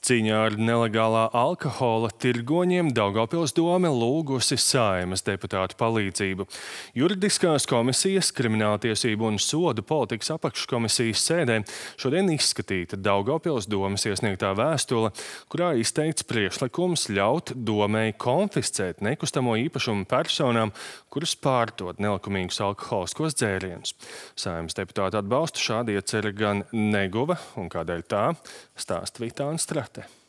Cīņā ar nelegālā alkohola tirgoņiem Daugavpils dome lūgusi Saeimas deputātu palīdzību. Juridiskās komisijas, krimināltiesību un sodu politikas apakškomisijas sēdē šodien izskatīta Daugavpils domes iesniegtā vēstule, kurā izteikts priekšlikums ļaut domēji konfiscēt nekustamo īpašumu personām, kuras pārdod nelikumīgus alkoholiskos dzērienus. Saeimas deputāta atbalstu šādi ieceri gan neguva, un kādēļ tā stāsta Vitāna Strata. dette.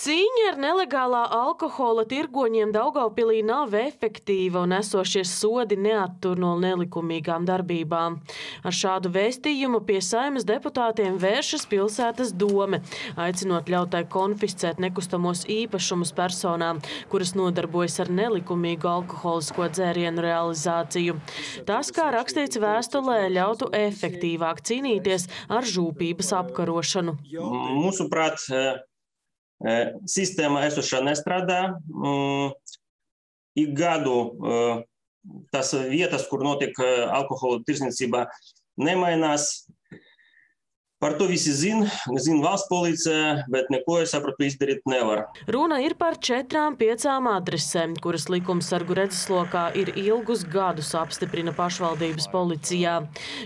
Cīņa ar nelegālā alkohola tirgoņiem Daugavpilī nav efektīva un esošie sodi neattur no nelikumīgām darbībām. Ar šādu vēstījumu pie saimas deputātiem vēršas pilsētas dome, aicinot ļautai konfiscēt nekustamos īpašumus personām, kuras nodarbojas ar nelikumīgu alkoholisko dzērienu realizāciju. Tas, kā rakstīts vēstulē, ļautu efektīvāk cīnīties ar žūpības apkarošanu. Mūsuprāt, Sistēma esošā nestrādā. Ik gadu tas vietas, kur notiek alkohola tirsniecība, nemainās. Par to visi zina, zina valsts policija, bet neko, es saprotu, izdarīt nevar. Runa ir par četrām, piecām adresēm, kuras likumsargu redzeslokā ir ilgus gadus apstiprina pašvaldības policijā.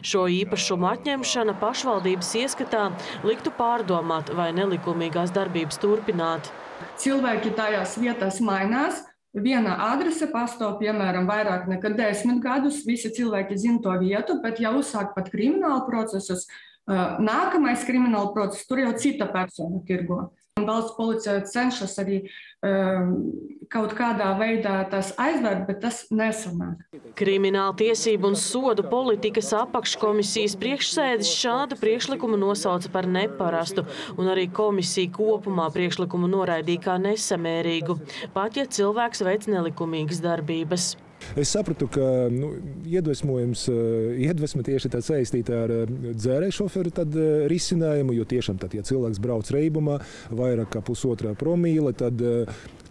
Šo īpašumu atņemšana pašvaldības ieskatā liktu pārdomāt, vai nelikumīgās darbības turpināt. Cilvēki tajās vietās mainās. Viena adrese pastāv, piemēram, vairāk nekā desmit gadus. Visi cilvēki zina to vietu, bet, ja uzsāk pat kriminālu procesus, Nākamais krimināla process, tur jau cita persona tirgo. Valsts policija cenšas arī um, kaut kādā veidā tas aizvērt, bet tas nesanāk. Krimināla tiesību un sodu politikas apakškomisijas priekšsēdis šādu priekšlikumu nosauca par neparastu, un arī komisija kopumā priekšlikumu noraidīja kā nesamērīgu, pat ja cilvēks veic nelikumīgas darbības. Es sapratu, ka nu, iedvesmojums, eh, iedvesma tieši tā saistīta ar eh, dzērēju šoferu eh, risinājumu, jo tiešām tad, ja cilvēks brauc reibumā vairāk kā pusotrā promīle, tad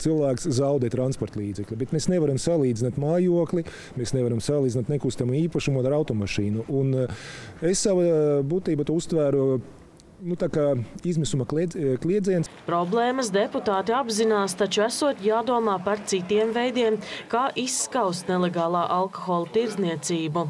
cilvēks zaudē transporta līdzekli. Bet mēs nevaram salīdzināt mājokli, mēs nevaram salīdzināt nekustamo īpašumu ar automašīnu. Un es savu būtību uztvēru nu, izmisuma eh, kliedziens. Problēmas deputāti apzinās, taču esot jādomā par citiem veidiem, kā izskaust nelegālā alkohola tirdzniecību.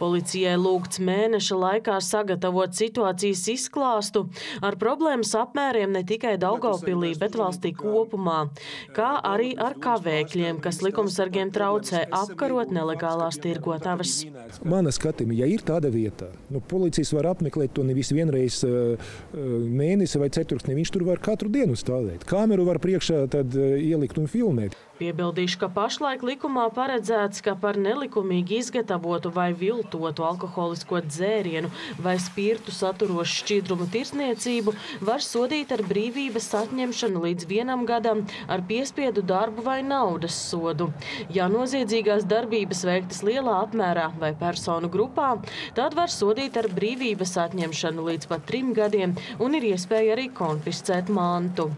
Policijai lūgts mēneša laikā sagatavot situācijas izklāstu ar problēmas apmēriem ne tikai Daugavpilī, bet valstī kopumā, kā arī ar kavēkļiem, kas likumsargiem traucē apkarot nelegālās tirgotavas. Mana skatījuma, ja ir tāda vieta, nu, policijas var apmeklēt to nevis vienreiz uh, mēnesi vai ceturksni. Viņš tur var katru dienu stāvēt. Kameru var priekšā tad ielikt un filmēt. Piebildīšu, ka pašlaik likumā paredzēts, ka par nelikumīgi izgatavotu vai viltotu alkoholisko dzērienu vai spirtu saturošu šķidrumu tirsniecību var sodīt ar brīvības atņemšanu līdz vienam gadam ar piespiedu darbu vai naudas sodu. Ja noziedzīgās darbības veiktas lielā apmērā vai personu grupā, tad var sodīt ar brīvības atņemšanu līdz pat trim gadiem un ir iespēja arī konfiscēt mantu.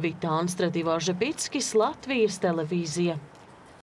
Vitāns Stratīvā Žepickis, Latvijas televīzija.